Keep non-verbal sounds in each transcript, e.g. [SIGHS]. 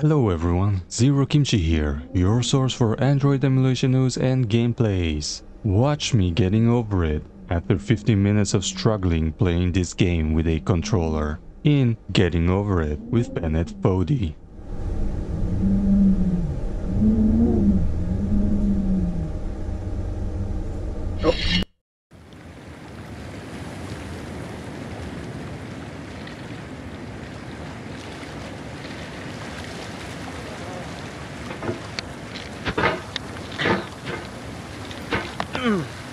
Hello everyone, Zero Kimchi here, your source for Android emulation news and gameplays. Watch me getting over it after 15 minutes of struggling playing this game with a controller in Getting Over It with Bennett Foddy. Mm-mm.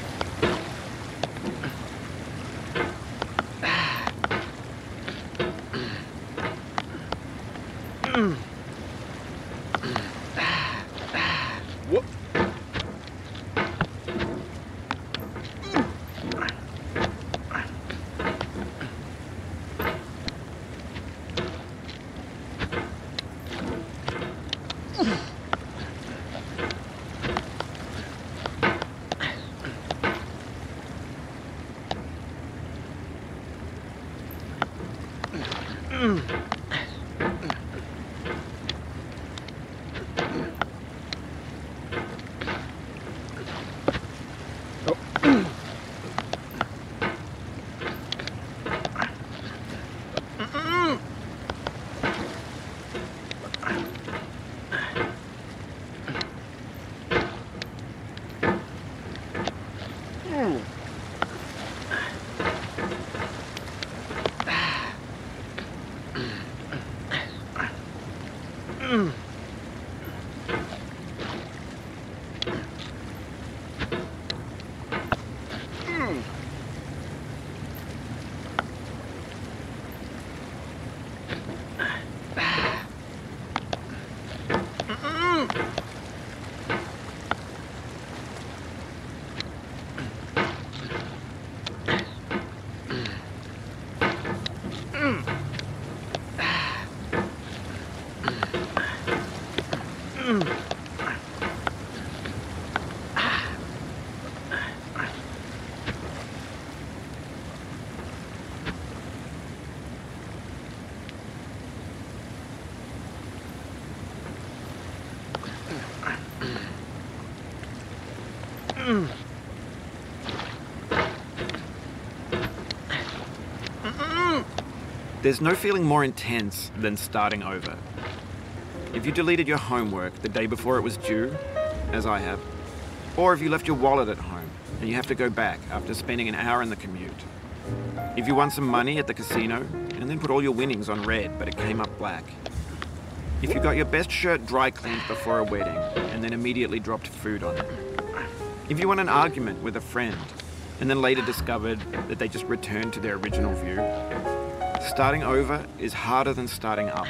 Mm-mm. There's no feeling more intense than starting over. If you deleted your homework the day before it was due, as I have, or if you left your wallet at home and you have to go back after spending an hour in the commute. If you won some money at the casino and then put all your winnings on red but it came up black. If you got your best shirt dry cleaned before a wedding and then immediately dropped food on it. If you won an argument with a friend and then later discovered that they just returned to their original view. Starting over is harder than starting up.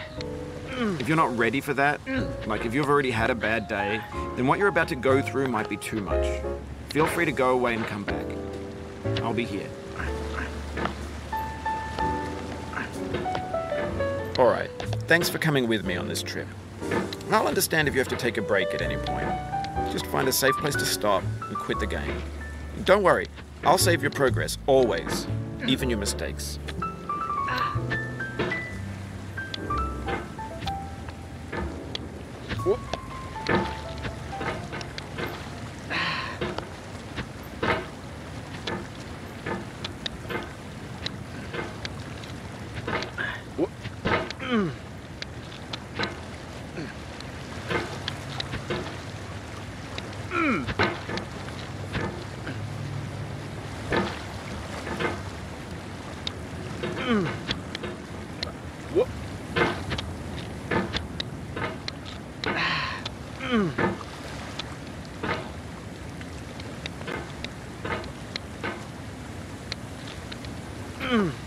If you're not ready for that, like if you've already had a bad day, then what you're about to go through might be too much. Feel free to go away and come back. I'll be here. Alright, thanks for coming with me on this trip. I'll understand if you have to take a break at any point. Just find a safe place to stop and quit the game. Don't worry, I'll save your progress, always, even your mistakes. escudo. Mm-mm.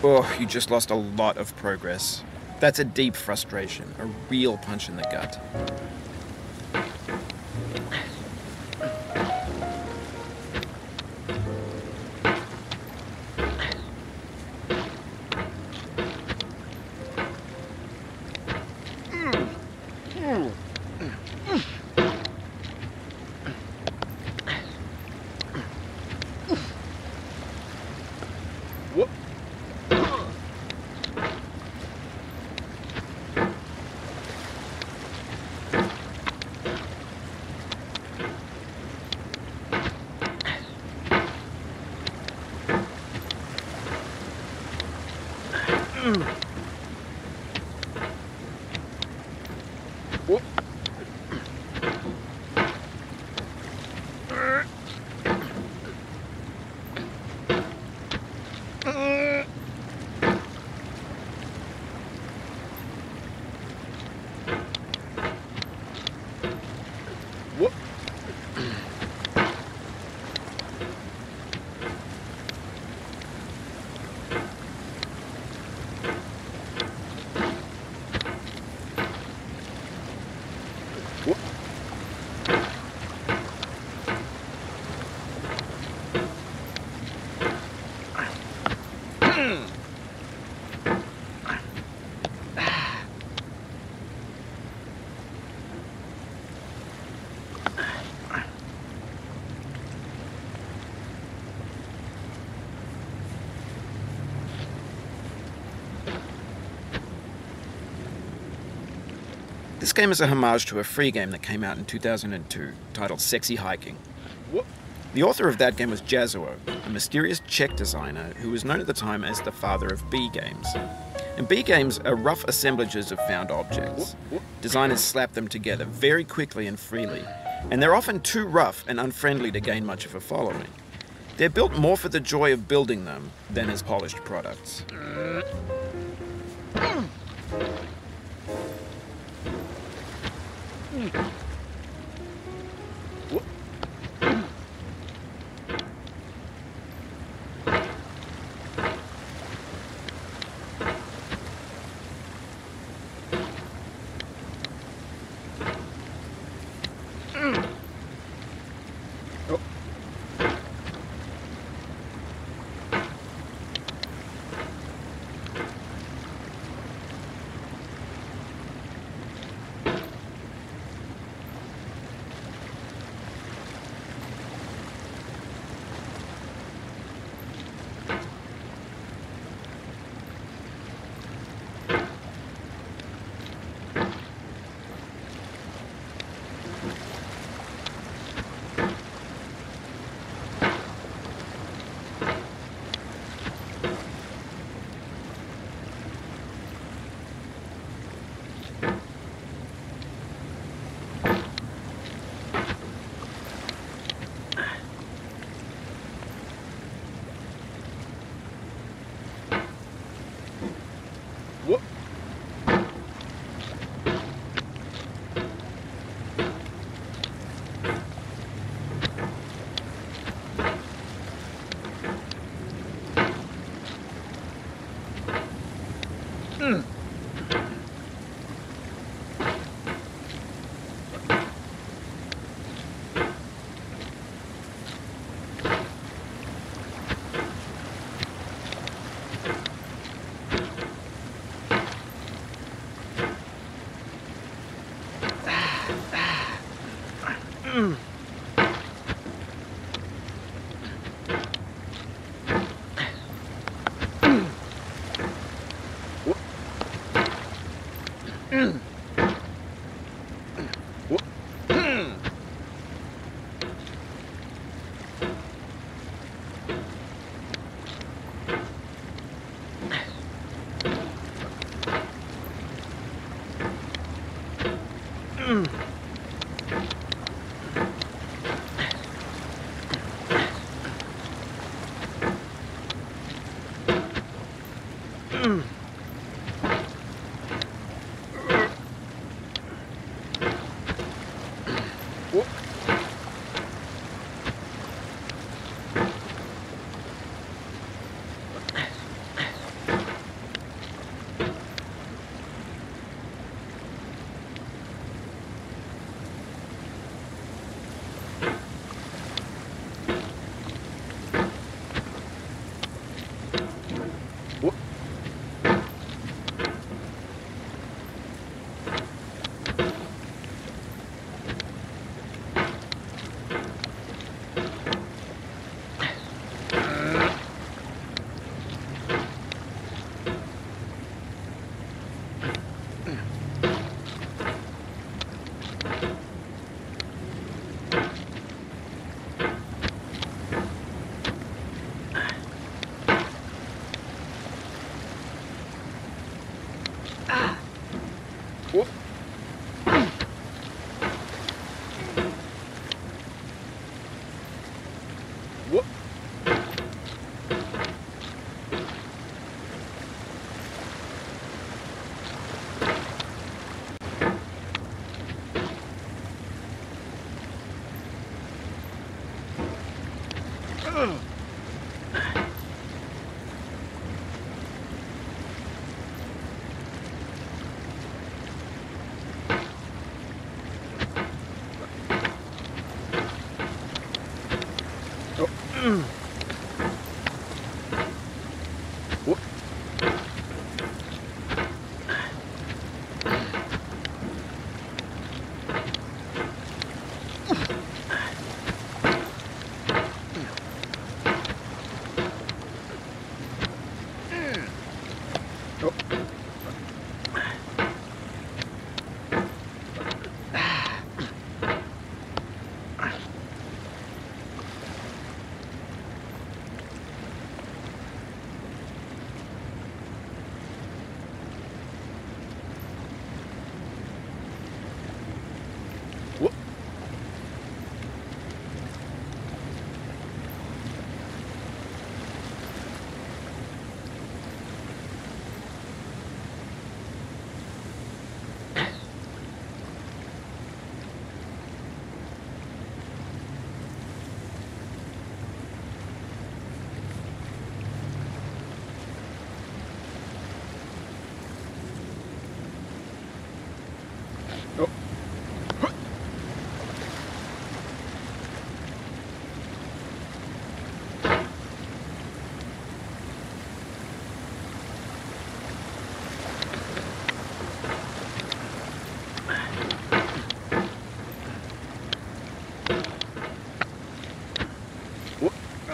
Oh, you just lost a lot of progress. That's a deep frustration, a real punch in the gut. This game is a homage to a free game that came out in 2002 titled Sexy Hiking. The author of that game was Jazzuo, a mysterious Czech designer who was known at the time as the father of B games. And B games are rough assemblages of found objects. Designers slap them together very quickly and freely, and they're often too rough and unfriendly to gain much of a following. They're built more for the joy of building them than as polished products. [CLEARS THROAT] Mm. [SIGHS] Mm. Mm-mm.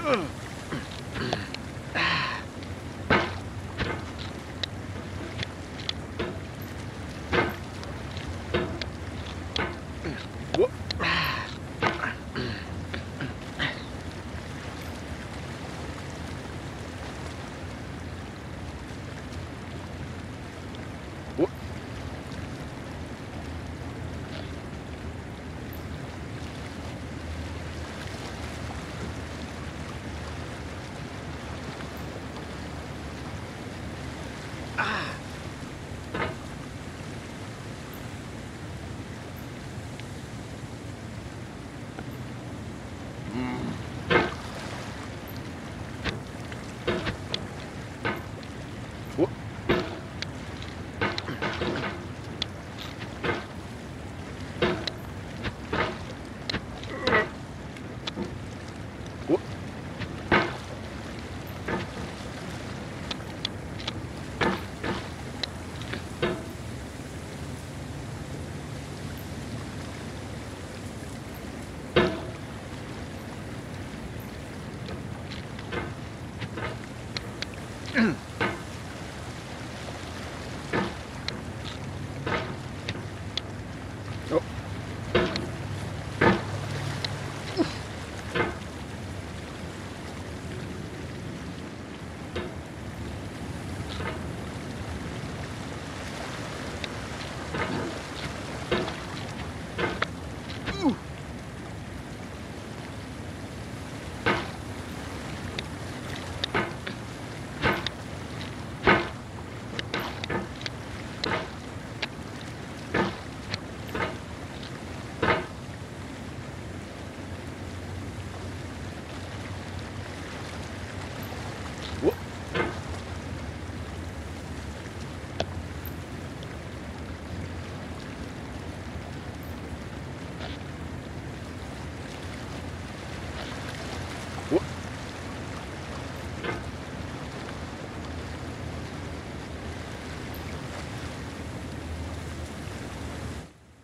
Ugh. Mm-hmm. [CLEARS THROAT]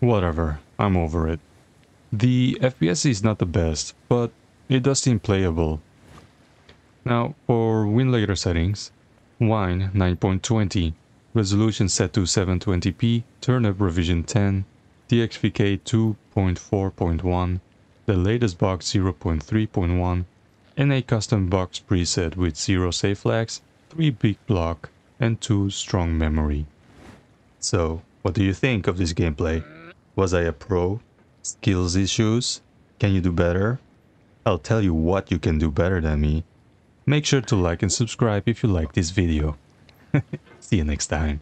Whatever, I'm over it. The FPS is not the best, but it does seem playable. Now, for Winlator settings, Wine 9.20, resolution set to 720p, Turnip revision 10, DXVK 2.4.1, the latest box 0.3.1, and a custom box preset with 0 safe flags, 3 big block, and 2 strong memory. So, What do you think of this gameplay? Was I a pro? Skills issues? Can you do better? I'll tell you what you can do better than me. Make sure to like and subscribe if you like this video. [LAUGHS] See you next time.